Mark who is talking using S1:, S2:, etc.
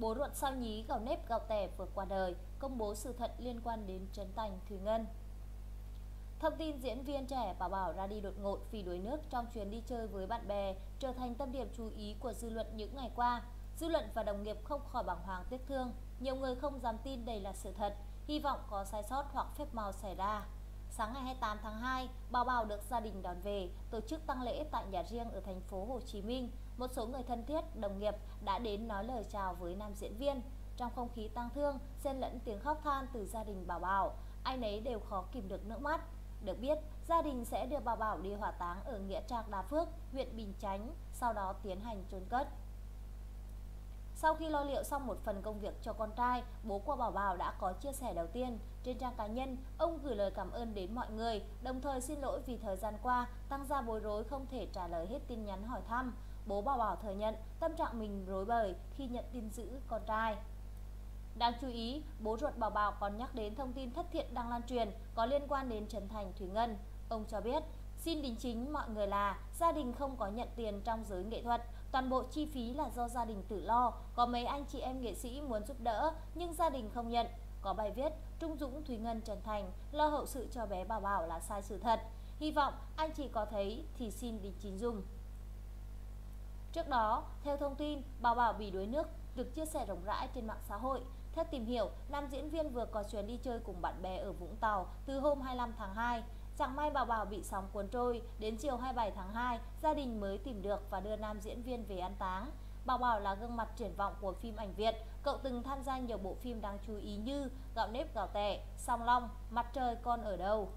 S1: Bố ruột sao nhí gạo nếp gạo tẻ vừa qua đời, công bố sự thật liên quan đến Trấn Thành Thủy Ngân. Thông tin diễn viên trẻ Bảo Bảo ra đi đột ngột vì đuối nước trong chuyến đi chơi với bạn bè trở thành tâm điểm chú ý của dư luận những ngày qua. Dư luận và đồng nghiệp không khỏi bàng hoàng tiếc thương, nhiều người không dám tin đây là sự thật, hy vọng có sai sót hoặc phép màu xảy ra. Sáng ngày 28 tháng 2, Bảo Bảo được gia đình đón về, tổ chức tang lễ tại nhà riêng ở thành phố Hồ Chí Minh. Một số người thân thiết, đồng nghiệp đã đến nói lời chào với nam diễn viên. Trong không khí tang thương, xen lẫn tiếng khóc than từ gia đình Bảo Bảo, ai nấy đều khó kìm được nước mắt. Được biết, gia đình sẽ đưa Bảo Bảo đi hỏa táng ở Nghĩa Trạc Đà Phước, huyện Bình Chánh, sau đó tiến hành chôn cất. Sau khi lo liệu xong một phần công việc cho con trai, bố của Bảo Bảo đã có chia sẻ đầu tiên. Trên trang cá nhân, ông gửi lời cảm ơn đến mọi người, đồng thời xin lỗi vì thời gian qua tăng gia bối rối không thể trả lời hết tin nhắn hỏi thăm. Bố Bảo Bảo thừa nhận tâm trạng mình rối bời khi nhận tin giữ con trai. Đáng chú ý, bố ruột Bảo Bảo còn nhắc đến thông tin thất thiện đang lan truyền có liên quan đến Trần Thành Thủy Ngân. Ông cho biết, xin đính chính mọi người là gia đình không có nhận tiền trong giới nghệ thuật, toàn bộ chi phí là do gia đình tự lo, có mấy anh chị em nghệ sĩ muốn giúp đỡ nhưng gia đình không nhận. Có bài viết Trung Dũng Thúy Ngân Trần Thành lo hậu sự cho bé Bảo Bảo là sai sự thật. Hy vọng anh chị có thấy thì xin đính chính dùng. Trước đó, theo thông tin, Bảo Bảo bị đuối nước được chia sẻ rộng rãi trên mạng xã hội. Theo tìm hiểu, nam diễn viên vừa có chuyến đi chơi cùng bạn bè ở Vũng Tàu từ hôm 25 tháng 2. Chẳng may Bảo Bảo bị sóng cuốn trôi, đến chiều 27 tháng 2, gia đình mới tìm được và đưa nam diễn viên về an táng. Bảo Bảo là gương mặt triển vọng của phim ảnh Việt, cậu từng tham gia nhiều bộ phim đáng chú ý như Gạo nếp gạo tẻ, Song Long, Mặt trời con ở đâu.